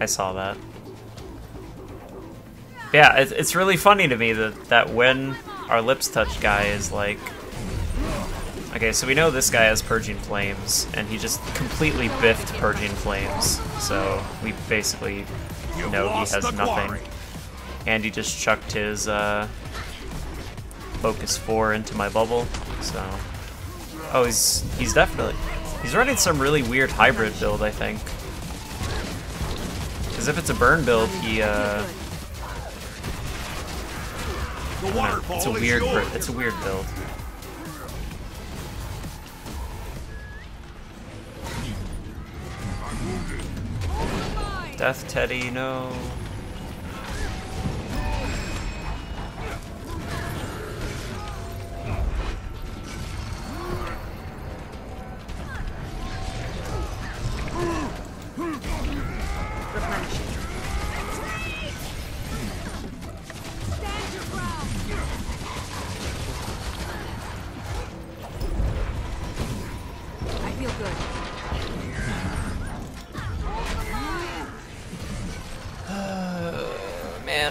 I saw that. Yeah, it's, it's really funny to me that, that when our lips touch guy is like... Okay, so we know this guy has Purging Flames, and he just completely biffed Purging Flames, so we basically know he has nothing. And he just chucked his uh, Focus 4 into my bubble, so... Oh, he's, he's definitely... He's running some really weird hybrid build, I think. Because if it's a burn build, he, uh... It's a weird, it's a weird build. Death Teddy, no.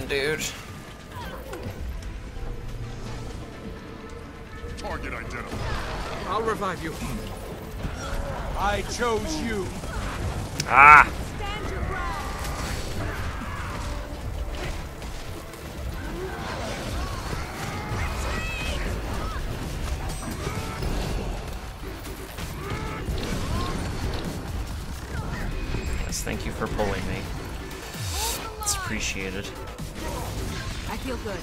Dude. Target identified. I'll revive you. I chose you. Ah! Yes, thank you for pulling me. It's appreciated feel good.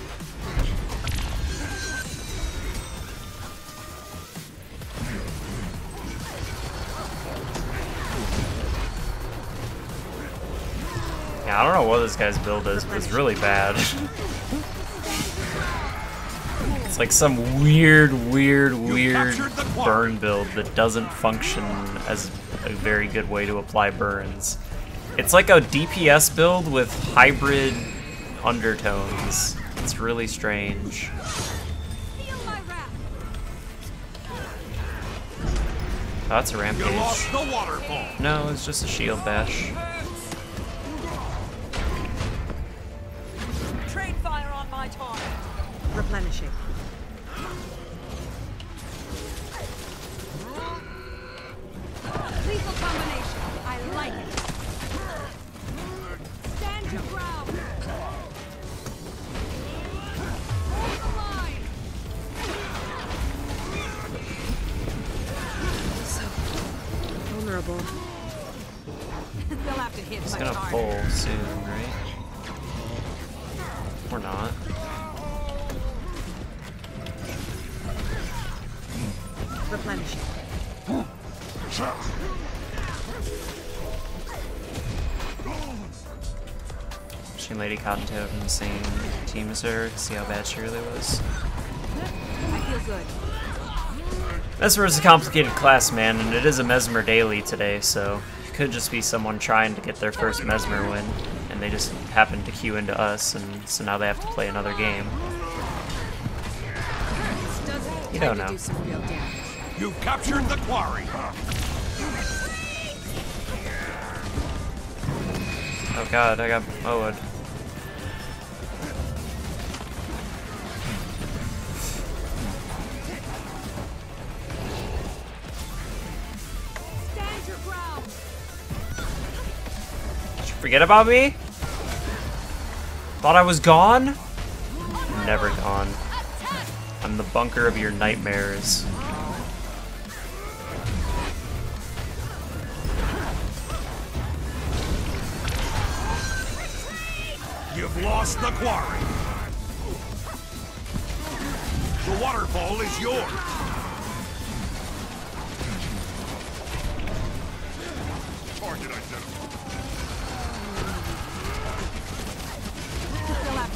Yeah, I don't know what this guy's build is, but it's really bad. it's like some weird, weird, weird burn build that doesn't function as a very good way to apply burns. It's like a DPS build with hybrid undertones. It's really strange. Oh, that's a rampage. No, it's just a shield bash. Trade fire on my target. Replenishing. To hit He's gonna pull soon, right? Or not. Replenishing. Wishing Lady Cottontail from the same team as her, see how bad she really was. I feel good. Mesmer is a complicated class, man, and it is a Mesmer daily today, so could just be someone trying to get their first Mesmer win, and they just happened to queue into us, and so now they have to play another game. You don't know. You captured the quarry. Oh god, I got mowed. Forget about me? Thought I was gone? never gone. I'm the bunker of your nightmares. You've lost the quarry. The waterfall is yours.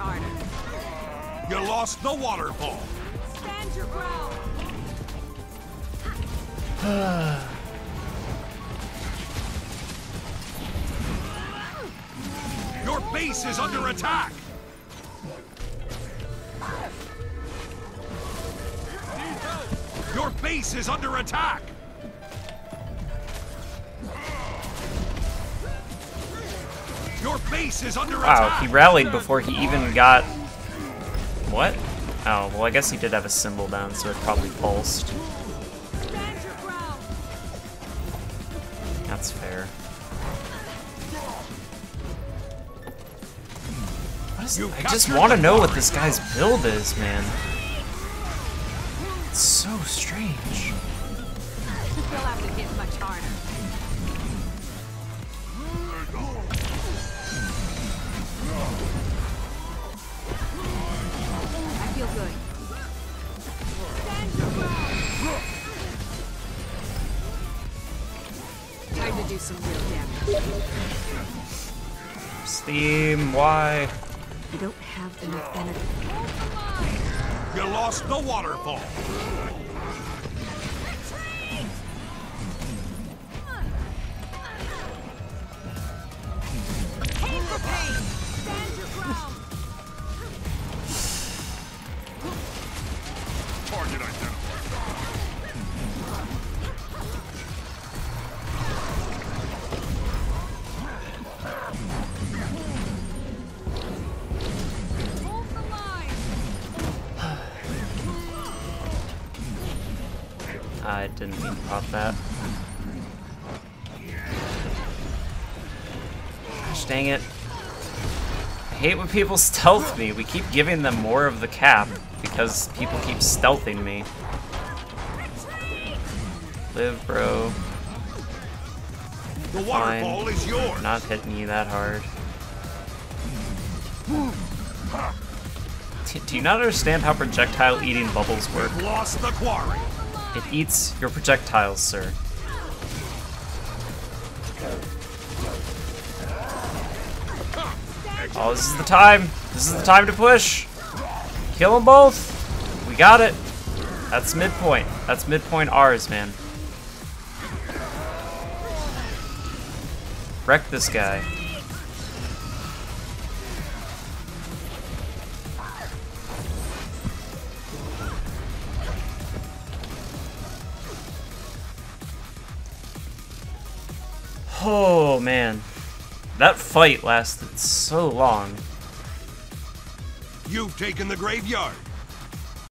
harder. You lost the waterfall. Stand your ground. Your base is under attack. Your base is under attack. Your base is under Wow, attack. he rallied before he even got... What? Oh, well I guess he did have a symbol down, so it probably pulsed. Stand your ground. That's fair. What is I just want to know what this guy's build is, man. It's so strange. Some real damage. Steam, why? You don't have enough energy. Hold the line. You lost the waterfall. I didn't mean to pop that. Gosh dang it. I hate when people stealth me. We keep giving them more of the cap because people keep stealthing me. Live, bro. The waterfall is yours. Not hitting you that hard. Do you not understand how projectile eating bubbles work? Lost the quarry. It eats your projectiles, sir. Oh, this is the time. This is the time to push. Kill them both. We got it. That's midpoint. That's midpoint ours, man. Wreck this guy. Oh, man. That fight lasted so long. You've taken the graveyard.